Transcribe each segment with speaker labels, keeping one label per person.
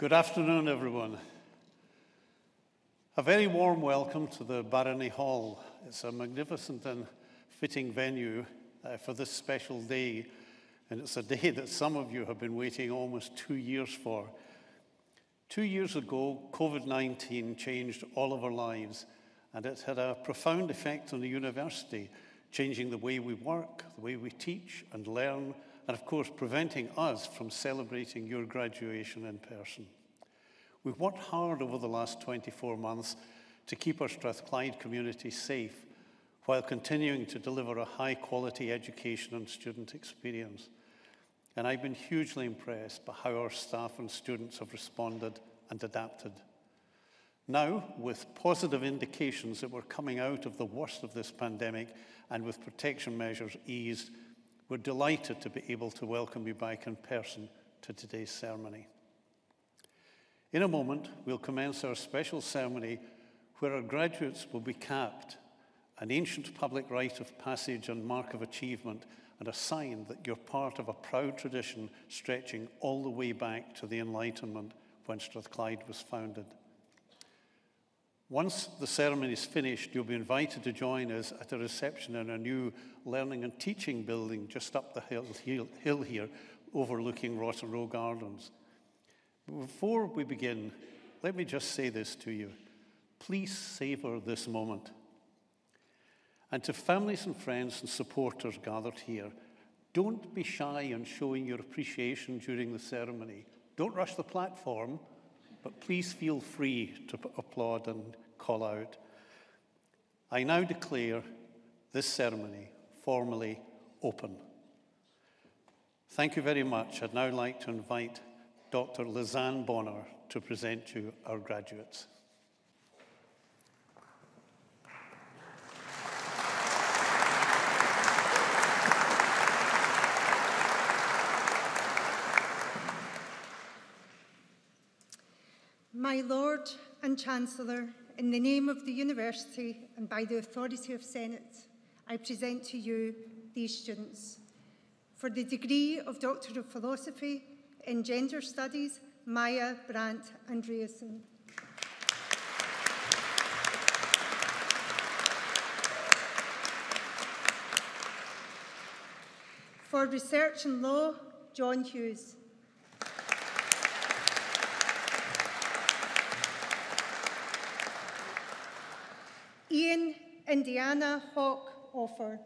Speaker 1: Good afternoon, everyone. A very warm welcome to the Barony Hall. It's a magnificent and fitting venue uh, for this special day, and it's a day that some of you have been waiting almost two years for. Two years ago, COVID 19 changed all of our lives, and it had a profound effect on the university, changing the way we work, the way we teach and learn, and of course, preventing us from celebrating your graduation in person. We've worked hard over the last 24 months to keep our Strathclyde community safe while continuing to deliver a high quality education and student experience. And I've been hugely impressed by how our staff and students have responded and adapted. Now, with positive indications that we're coming out of the worst of this pandemic and with protection measures eased, we're delighted to be able to welcome you back in person to today's ceremony. In a moment, we'll commence our special ceremony where our graduates will be capped, an ancient public rite of passage and mark of achievement, and a sign that you're part of a proud tradition stretching all the way back to the Enlightenment when Strathclyde was founded. Once the ceremony is finished, you'll be invited to join us at a reception in a new learning and teaching building just up the hill, hill, hill here, overlooking Rotten Row Gardens. Before we begin, let me just say this to you. Please savor this moment. And to families and friends and supporters gathered here, don't be shy in showing your appreciation during the ceremony. Don't rush the platform but please feel free to applaud and call out. I now declare this ceremony formally open. Thank you very much. I'd now like to invite Dr. Lizanne Bonner to present to our graduates.
Speaker 2: My Lord and Chancellor, in the name of the University and by the authority of Senate, I present to you these students. For the degree of Doctor of Philosophy in Gender Studies, Maya Brandt Andreasen. For Research and Law, John Hughes. Ian Indiana Hawk Offer.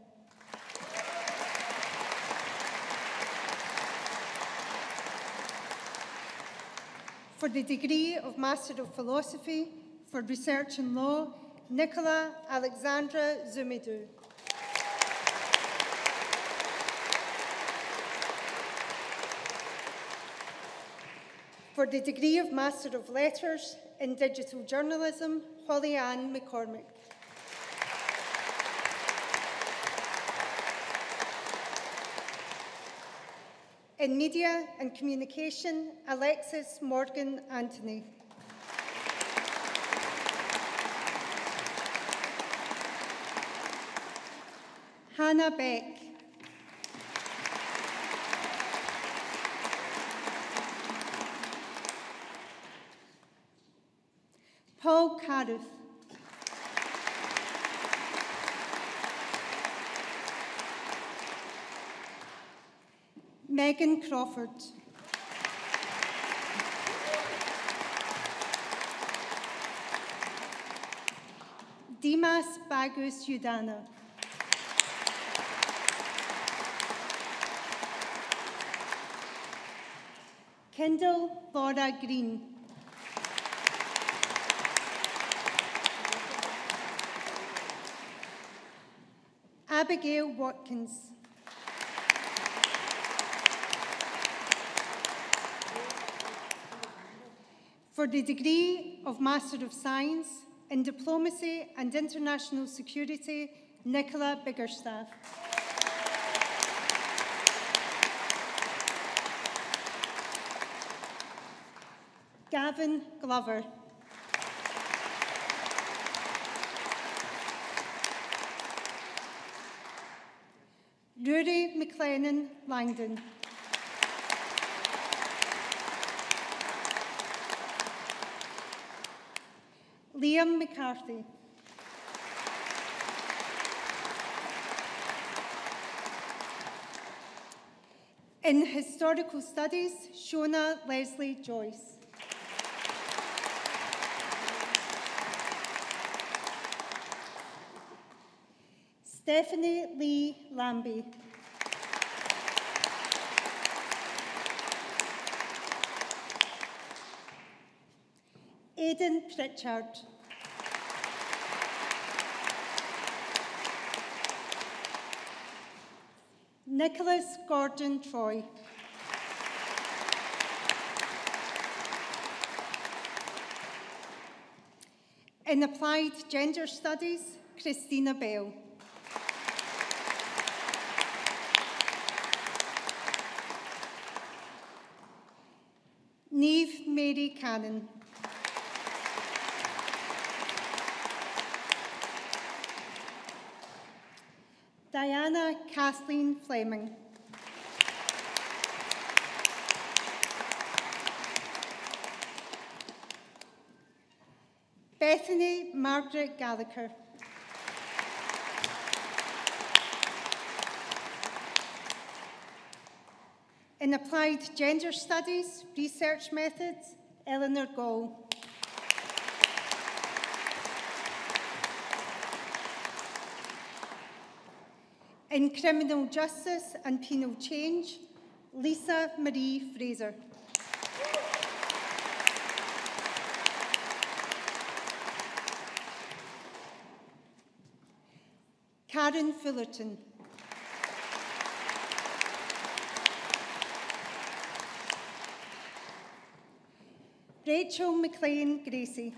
Speaker 2: For the degree of Master of Philosophy for Research in Law, Nicola Alexandra Zumidou. For the degree of Master of Letters in Digital Journalism, Holly Ann McCormick. In Media and Communication, Alexis Morgan Anthony. Hannah Beck. Paul Carruth. Megan Crawford. Dimas Bagus Yudana. Kendall Laura Green. Abigail Watkins. For the degree of Master of Science in Diplomacy and International Security, Nicola Biggerstaff. Gavin Glover. Rory McLennan Langdon. Liam McCarthy. In historical studies, Shona Leslie Joyce. Stephanie Lee Lambie. Aidan Pritchard. Nicholas Gordon Troy. In Applied Gender Studies, Christina Bell. Neve Mary Cannon. Diana Kathleen Fleming. Bethany Margaret Gallagher. In Applied Gender Studies, Research Methods, Eleanor Gall. In Criminal Justice and Penal Change, Lisa Marie Fraser. Karen Fullerton. Rachel McLean Gracie.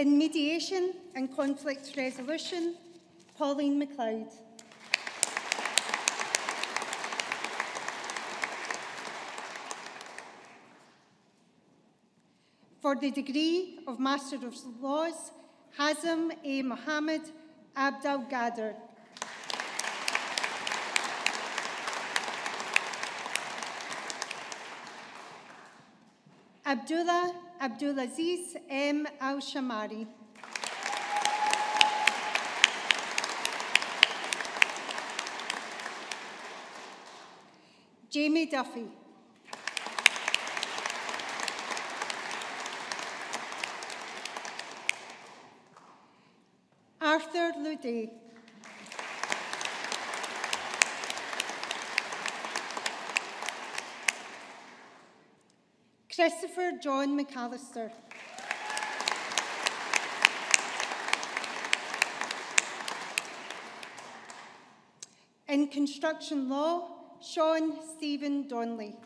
Speaker 2: In mediation and conflict resolution, Pauline MacLeod. For the degree of Master of Laws, Hazem A. Mohammed Abdel Gader. Abdullah Abdulaziz M. Al Shamari. Jamie Duffy. Arthur Luday. Christopher John McAllister. In construction law, Sean Stephen Donnelly.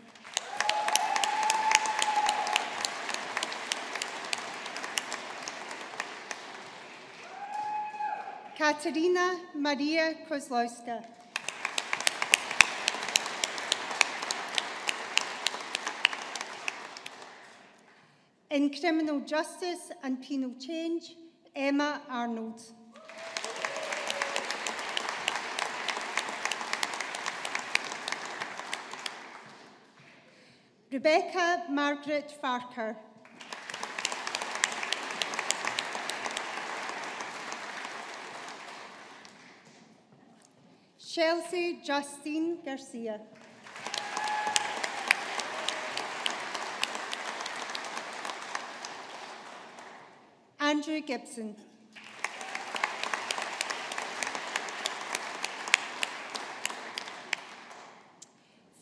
Speaker 2: Katerina Maria Kozlowska. In criminal justice and penal change, Emma Arnold. Rebecca Margaret Farker. Chelsea Justine Garcia. Andrew Gibson.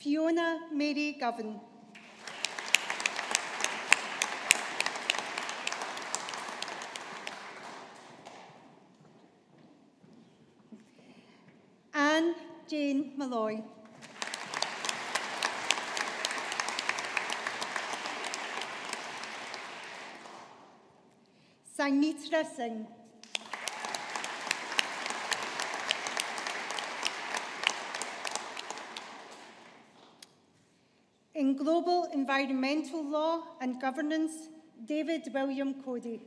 Speaker 2: Fiona Mary Govan. Anne Jane Malloy. Sanmitra Singh. In global environmental law and governance, David William Cody.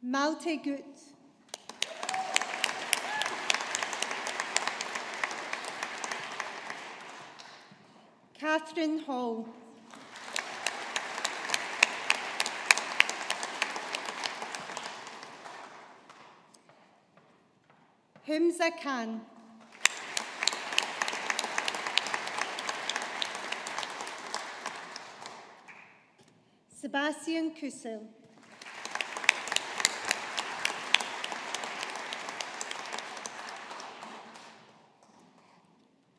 Speaker 2: Malte. Catherine Hall. Humza Khan. Sebastian Kusel.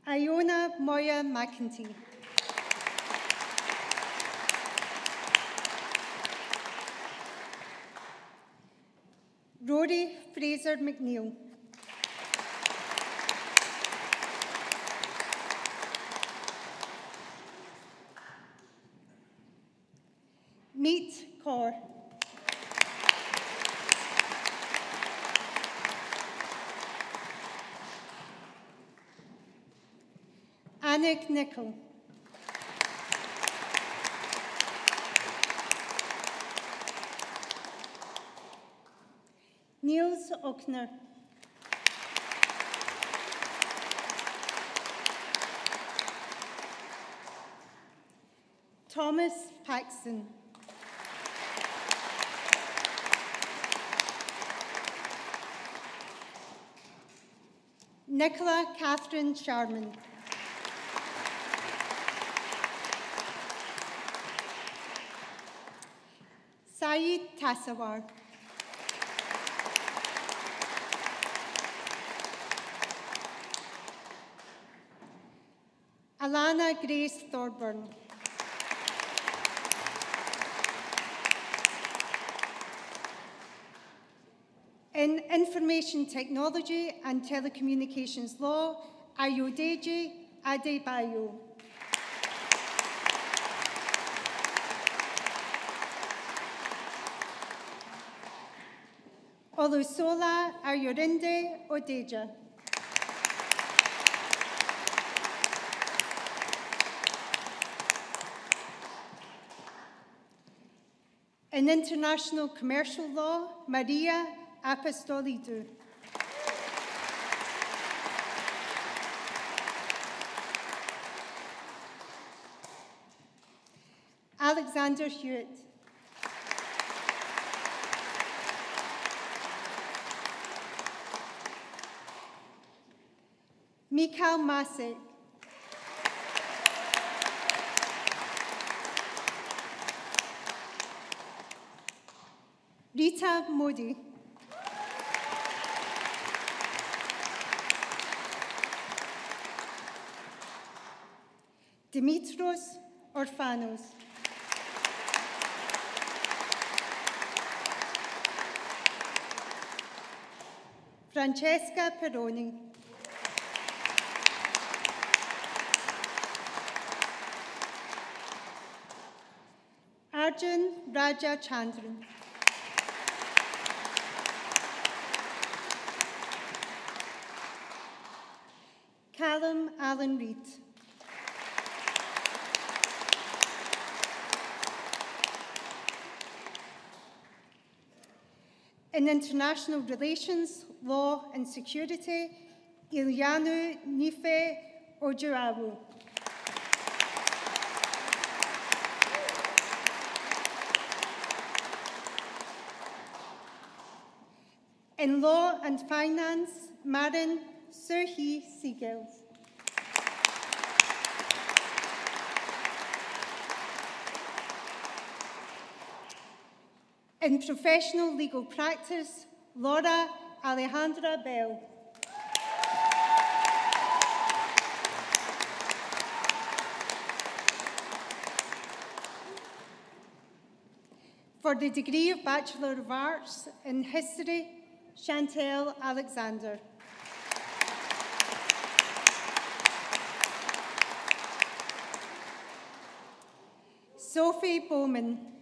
Speaker 2: Iona Moya McEntee. Rory Fraser McNeil. Meet Core. Anik Nickel. Ockner. Thomas Paxton. Nicola Catherine Sharman. Saeed Tassawar. Alana Grace Thorburn. In Information Technology and Telecommunications Law, Ayodeji Adebayo. Olusola Ayorinde Odeja. In international commercial law, Maria Apostolidou. Alexander Hewitt. Mikhail Masik. Rita Modi. Dimitros Orfanos. Francesca Peroni. Arjun Raja Chandran. Allen Reed. In international relations, law and security, Ilianu Nife Ojurawu. In law and finance, Marin Serhi Siegels. In professional legal practice, Laura Alejandra Bell. For the degree of Bachelor of Arts in History, Chantel Alexander. Sophie Bowman.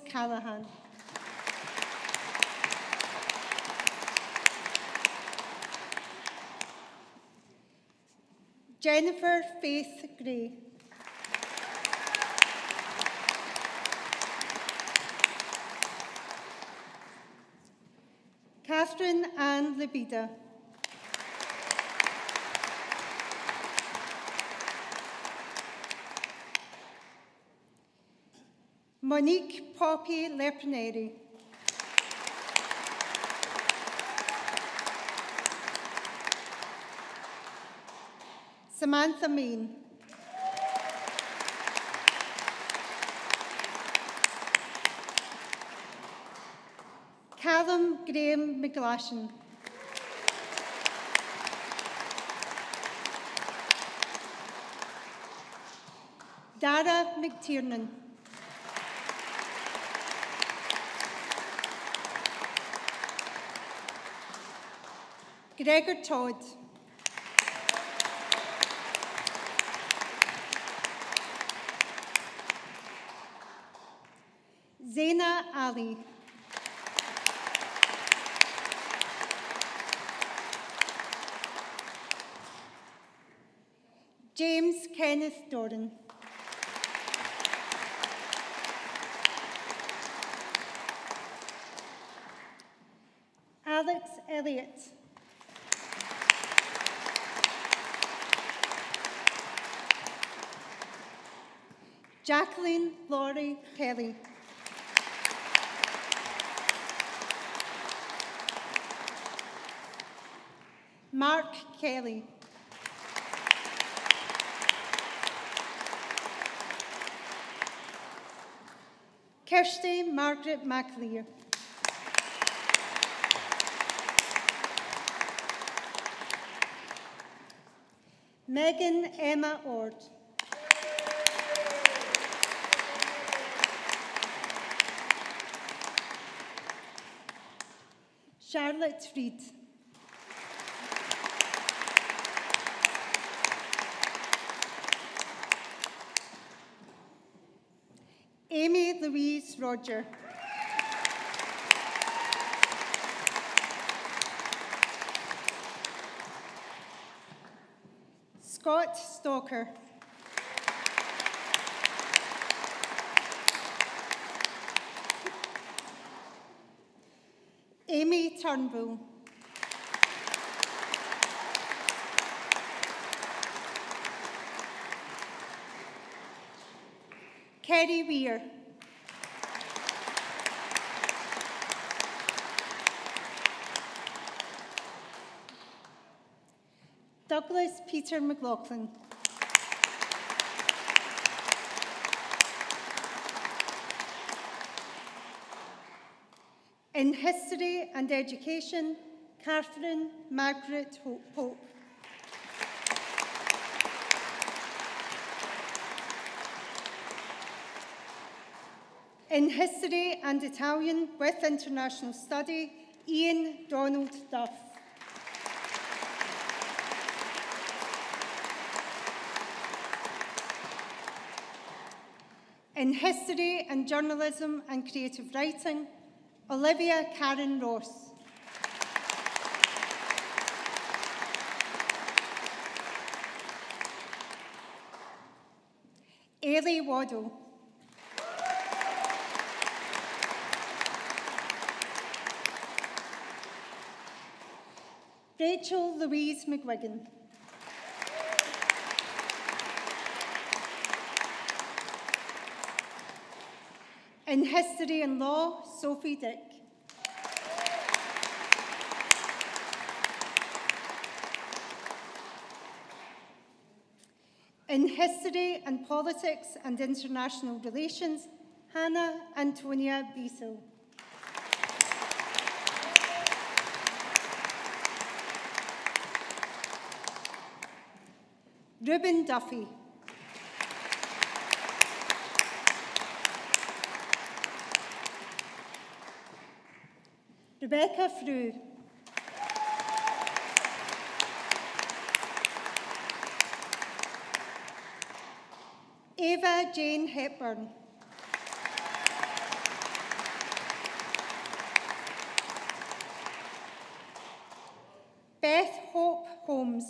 Speaker 2: Erin Callahan. Jennifer Faith Gray. Catherine Ann Labida. Monique Poppy Lepineri. Samantha Mean. Callum Graham McGlashan. Dara McTiernan. Gregor Todd. Zaina Ali. James Kenneth Doran. Alex Elliott. Jacqueline Laurie Kelly. Mark Kelly. Kirsty Margaret McLear. Megan Emma Ord. Charlotte Reed. Amy Louise Roger. Scott Stalker. Amy Turnbull. Kerry Weir. Douglas Peter McLaughlin. In History and Education, Catherine Margaret Pope. In History and Italian with International Study, Ian Donald Duff. In History and Journalism and Creative Writing, Olivia Karen Ross. Ailey Waddle. Rachel Louise McWigan. In History and Law, Sophie Dick. In History and Politics and International Relations, Hannah Antonia Biesel. Ruben Duffy. Rebecca Frew. Eva Jane Hepburn. Beth Hope Holmes.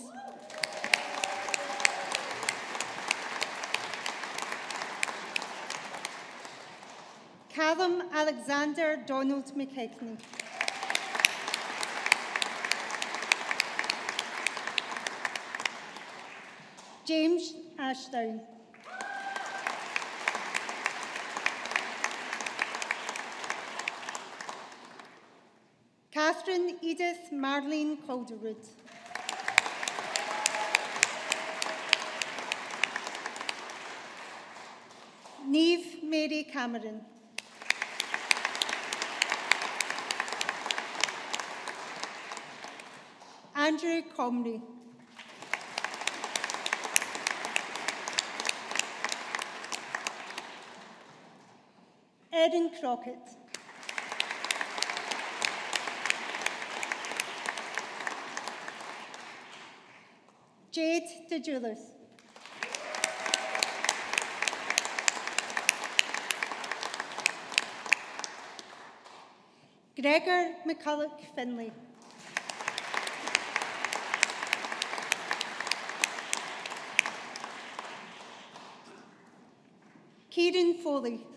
Speaker 2: Callum Alexander Donald McKechnie. James Ashdown. Catherine Edith Marlene Calderwood. Neve Mary Cameron. Andrew Comrie. Crockett. Jade DeJulis. Gregor McCulloch Finlay. Kieran Foley.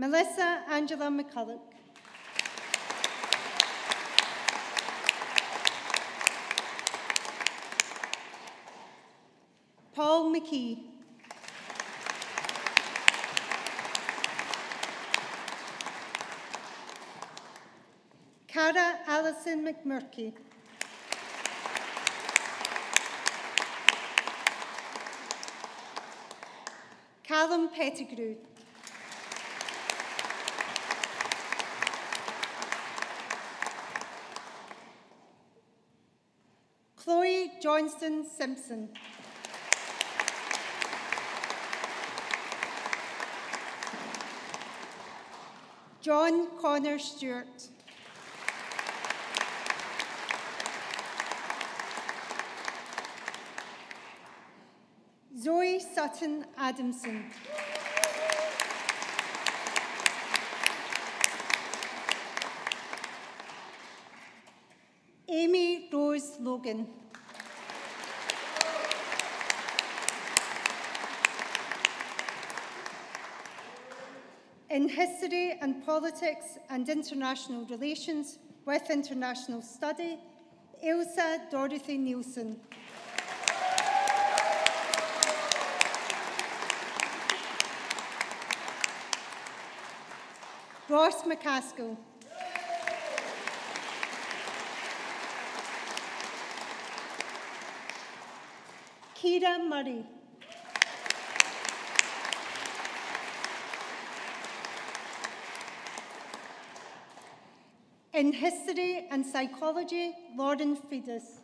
Speaker 2: Melissa Angela McCulloch. Paul McKee. Cara Alison McMurky. Callum Pettigrew. Johnston Simpson. John Connor Stewart. Zoe Sutton Adamson. Amy Rose Logan. In History and Politics and International Relations with International Study, Ilsa Dorothy Nielsen. Ross McCaskill. Kira Murray. In History and Psychology, Lauren Fides.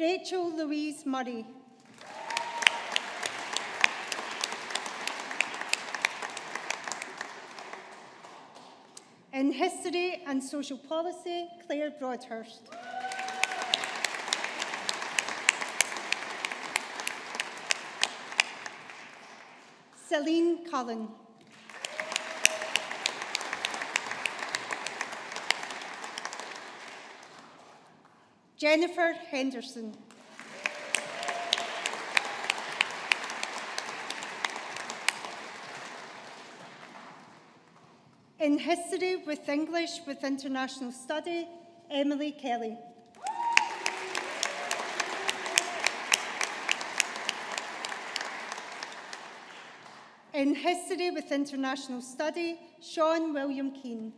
Speaker 2: Rachel Louise Murray. In History and Social Policy, Claire Broadhurst. Celine Cullen. Jennifer Henderson. In History with English with International Study, Emily Kelly. In History with International Study, Sean William Keane.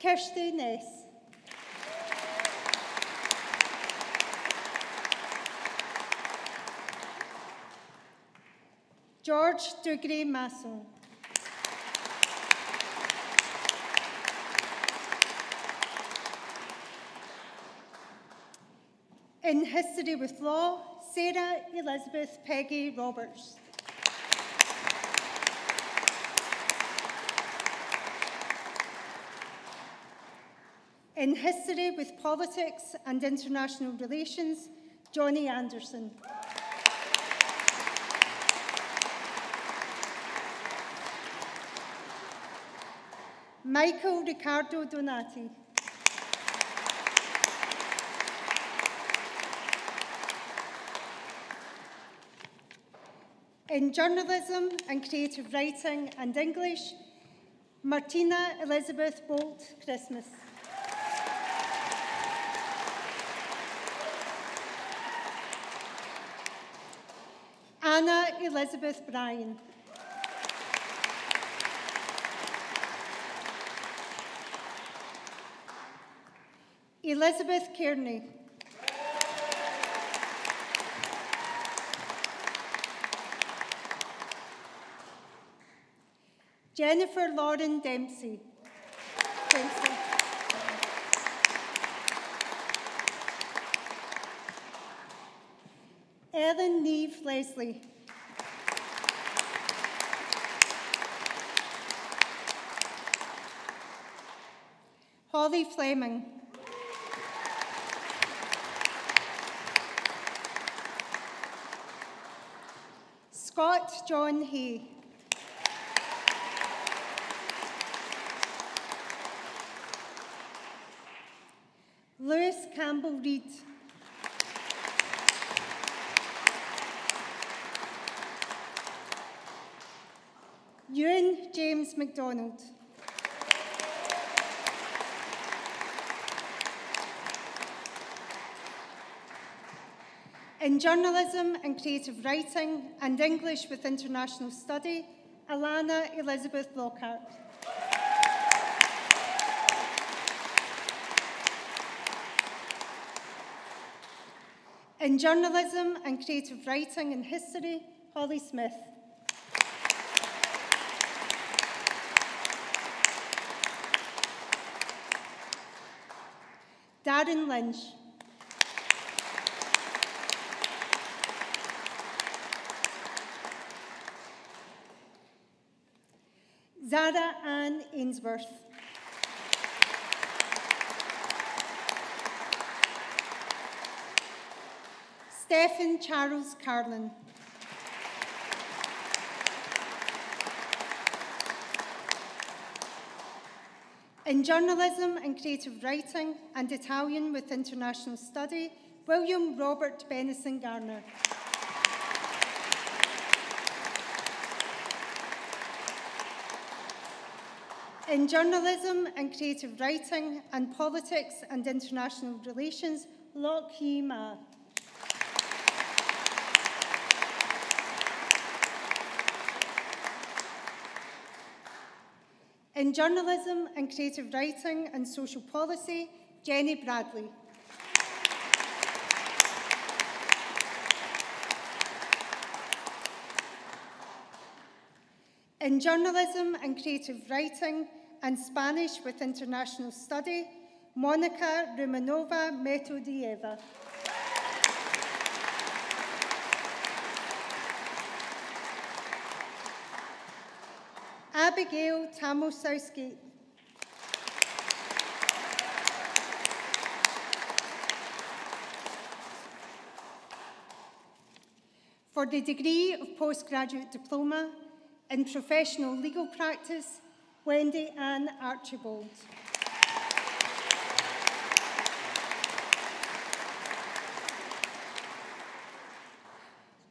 Speaker 2: Kirsty Ness. George Dugray Masson. In History with Law, Sarah Elizabeth Peggy Roberts. In History with Politics and International Relations, Johnny Anderson. Michael Ricardo Donati. In journalism and creative writing and English, Martina Elizabeth Bolt Christmas. Anna Elizabeth Bryan. Elizabeth Kearney. Jennifer Lauren Dempsey. Dempsey. Ellen Neve Leslie. Holly Fleming. Scott John Hay. Reid. Ewan James MacDonald. In journalism and creative writing and English with international study, Alana Elizabeth Lockhart. In journalism and creative writing and history, Holly Smith. Darren Lynch. Zara Ann Ainsworth. Stephen Charles Carlin. In journalism and creative writing and Italian with international study, William Robert Benison Garner. In journalism and creative writing and politics and international relations, Loch Hee In journalism and creative writing and social policy, Jenny Bradley. In journalism and creative writing and Spanish with international study, Monica Romanova Metodieva. Abigail Tamosowski. For the degree of postgraduate diploma in professional legal practice, Wendy Ann Archibald.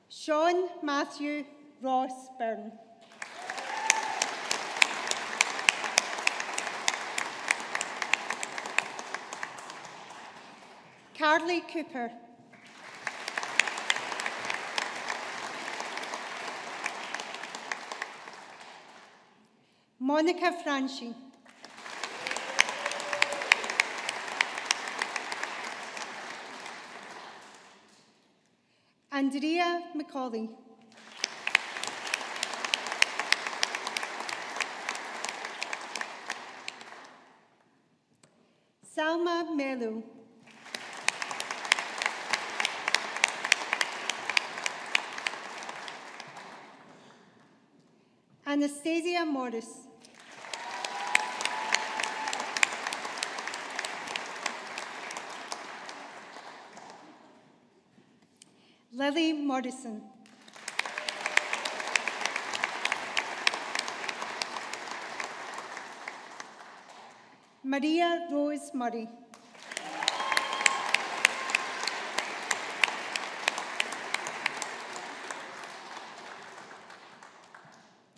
Speaker 2: Sean Matthew Ross Byrne. Carly Cooper. Monica Franchi. Andrea McCauley. Salma Melu. Anastasia Morris. Lily Morrison. Maria Rose Murray.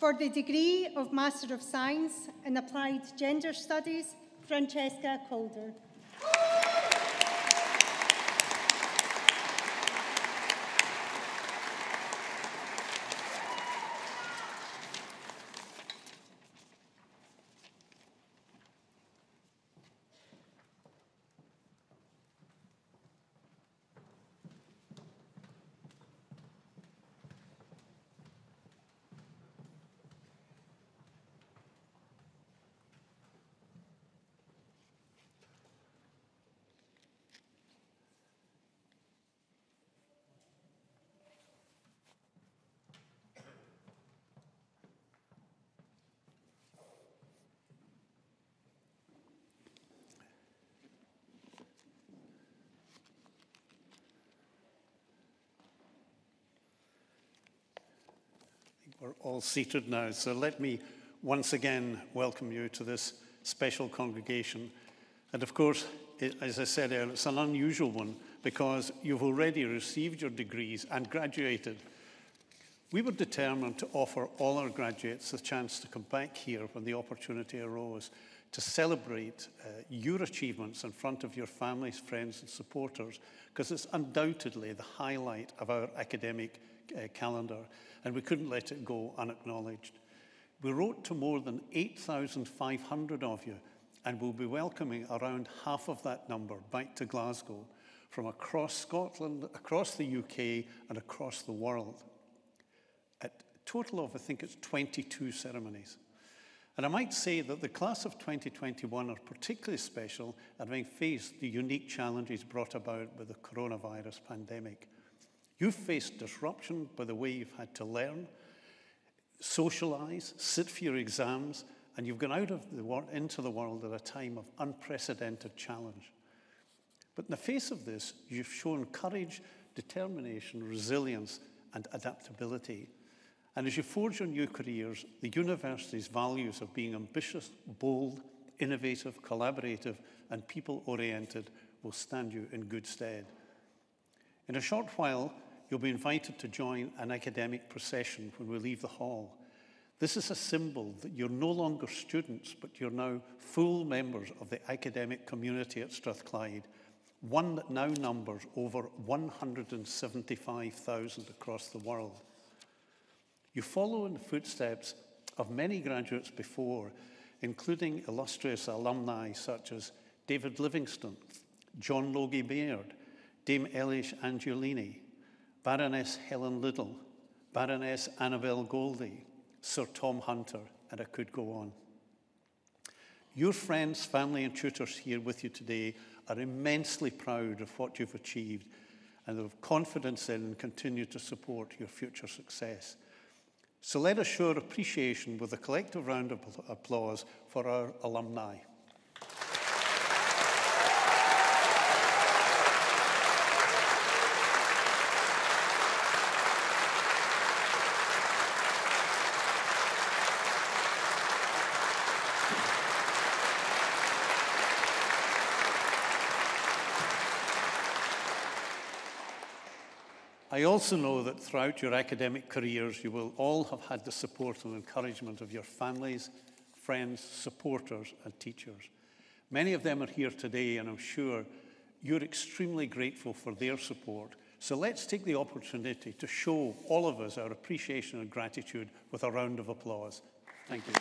Speaker 2: For the degree of Master of Science in Applied Gender Studies, Francesca Calder.
Speaker 1: We're all seated now, so let me once again welcome you to this special congregation. And of course, as I said earlier, it's an unusual one because you've already received your degrees and graduated. We were determined to offer all our graduates the chance to come back here when the opportunity arose to celebrate uh, your achievements in front of your families, friends, and supporters, because it's undoubtedly the highlight of our academic uh, calendar and we couldn't let it go unacknowledged. We wrote to more than 8,500 of you, and we'll be welcoming around half of that number back to Glasgow from across Scotland, across the UK, and across the world. A total of, I think it's 22 ceremonies. And I might say that the class of 2021 are particularly special having faced the unique challenges brought about by the coronavirus pandemic. You've faced disruption by the way you've had to learn, socialize, sit for your exams, and you've gone out of the world into the world at a time of unprecedented challenge. But in the face of this, you've shown courage, determination, resilience, and adaptability. And as you forge your new careers, the university's values of being ambitious, bold, innovative, collaborative, and people oriented will stand you in good stead. In a short while, you'll be invited to join an academic procession when we leave the hall. This is a symbol that you're no longer students, but you're now full members of the academic community at Strathclyde, one that now numbers over 175,000 across the world. You follow in the footsteps of many graduates before, including illustrious alumni such as David Livingstone, John Logie Baird, Dame Elish Angiolini, Baroness Helen Liddell, Baroness Annabel Goldie, Sir Tom Hunter, and I could go on. Your friends, family, and tutors here with you today are immensely proud of what you've achieved and have confidence in and continue to support your future success. So let us show our appreciation with a collective round of applause for our alumni. I also know that throughout your academic careers, you will all have had the support and encouragement of your families, friends, supporters, and teachers. Many of them are here today, and I'm sure you're extremely grateful for their support. So let's take the opportunity to show all of us our appreciation and gratitude with a round of applause. Thank you.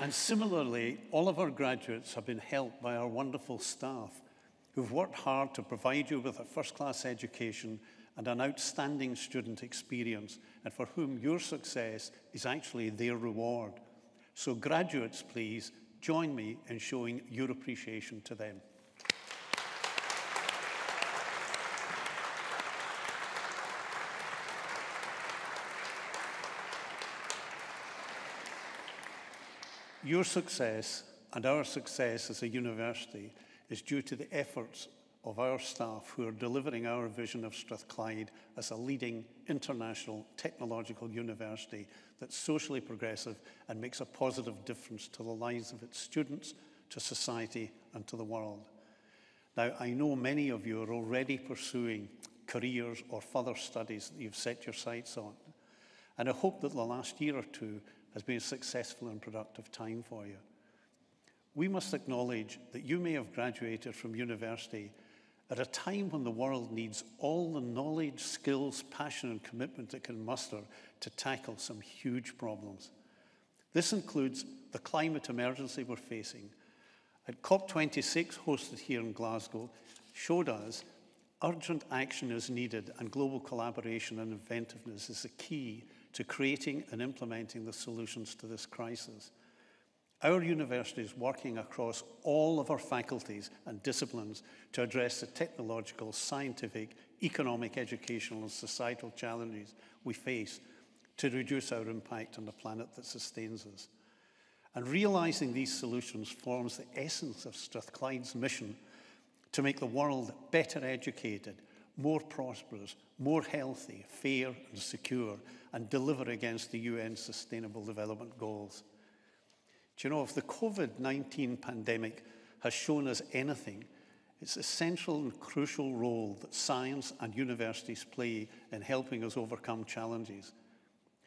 Speaker 1: And similarly, all of our graduates have been helped by our wonderful staff who've worked hard to provide you with a first class education and an outstanding student experience, and for whom your success is actually their reward. So, graduates, please join me in showing your appreciation to them. Your success and our success as a university is due to the efforts of our staff who are delivering our vision of Strathclyde as a leading international technological university that's socially progressive and makes a positive difference to the lives of its students, to society, and to the world. Now, I know many of you are already pursuing careers or further studies that you've set your sights on. And I hope that the last year or two has been a successful and productive time for you. We must acknowledge that you may have graduated from university at a time when the world needs all the knowledge, skills, passion, and commitment it can muster to tackle some huge problems. This includes the climate emergency we're facing. At COP26, hosted here in Glasgow, showed us urgent action is needed and global collaboration and inventiveness is the key to creating and implementing the solutions to this crisis. Our university is working across all of our faculties and disciplines to address the technological, scientific, economic, educational, and societal challenges we face to reduce our impact on the planet that sustains us. And realising these solutions forms the essence of Strathclyde's mission to make the world better educated, more prosperous, more healthy, fair, and secure, and deliver against the UN Sustainable Development Goals. Do you know, if the COVID 19 pandemic has shown us anything, it's the central and crucial role that science and universities play in helping us overcome challenges.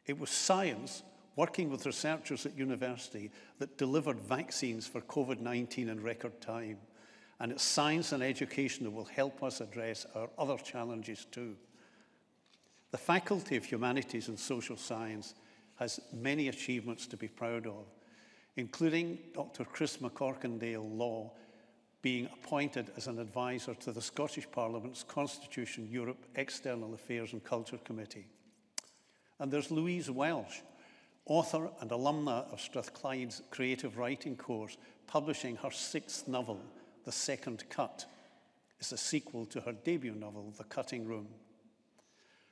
Speaker 1: It was science, working with researchers at university, that delivered vaccines for COVID 19 in record time. And it's science and education that will help us address our other challenges too. The Faculty of Humanities and Social Science has many achievements to be proud of including Dr. Chris McCorkindale Law being appointed as an advisor to the Scottish Parliament's Constitution Europe External Affairs and Culture Committee. And there's Louise Welsh, author and alumna of Strathclyde's creative writing course, publishing her sixth novel, The Second Cut. is a sequel to her debut novel, The Cutting Room.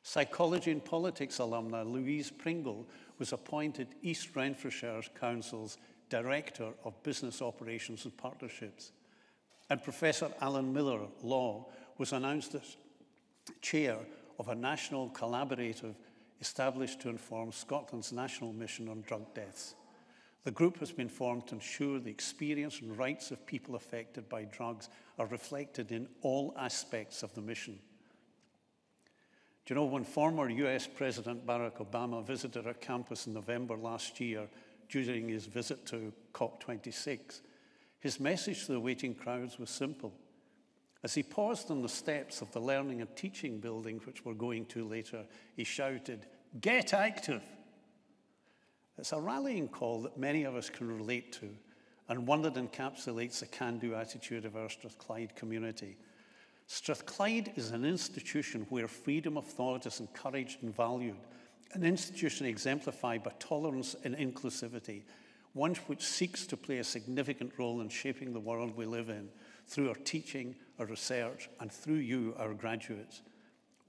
Speaker 1: Psychology and politics alumna Louise Pringle was appointed East Renfrewshire Council's Director of Business Operations and Partnerships. And Professor Alan Miller, Law, was announced as chair of a national collaborative established to inform Scotland's national mission on drug deaths. The group has been formed to ensure the experience and rights of people affected by drugs are reflected in all aspects of the mission. Do you know when former US President Barack Obama visited our campus in November last year during his visit to COP26, his message to the waiting crowds was simple. As he paused on the steps of the Learning and Teaching building, which we're going to later, he shouted, Get active! It's a rallying call that many of us can relate to, and one that encapsulates the can do attitude of our Strathclyde community. Strathclyde is an institution where freedom of thought is encouraged and valued, an institution exemplified by tolerance and inclusivity, one which seeks to play a significant role in shaping the world we live in through our teaching, our research, and through you, our graduates.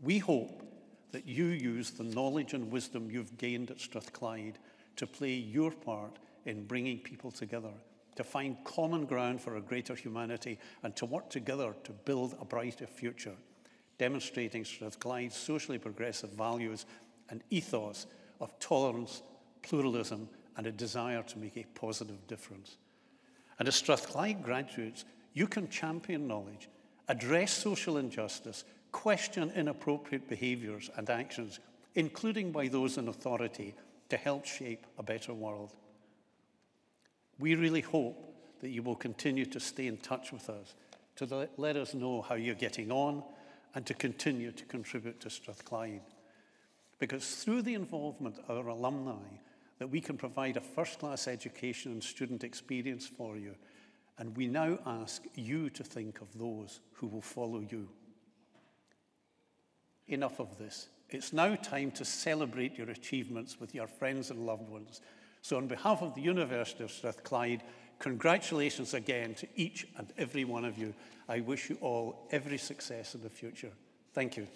Speaker 1: We hope that you use the knowledge and wisdom you've gained at Strathclyde to play your part in bringing people together to find common ground for a greater humanity, and to work together to build a brighter future, demonstrating Strathclyde's socially progressive values and ethos of tolerance, pluralism, and a desire to make a positive difference. And as Strathclyde graduates, you can champion knowledge, address social injustice, question inappropriate behaviours and actions, including by those in authority, to help shape a better world. We really hope that you will continue to stay in touch with us, to let us know how you're getting on, and to continue to contribute to Strathclyde. Because through the involvement of our alumni, that we can provide a first-class education and student experience for you, and we now ask you to think of those who will follow you. Enough of this. It's now time to celebrate your achievements with your friends and loved ones so, on behalf of the University of Strathclyde, congratulations again to each and every one of you. I wish you all every success in the future. Thank you.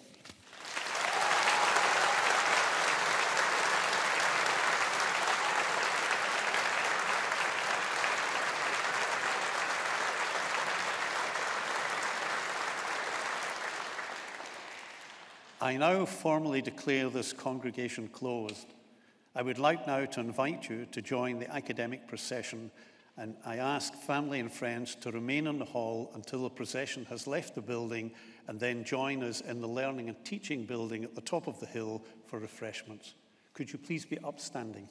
Speaker 1: I now formally declare this congregation closed. I would like now to invite you to join the academic procession, and I ask family and friends to remain in the hall until the procession has left the building and then join us in the Learning and Teaching building at the top of the hill for refreshments. Could you please be upstanding?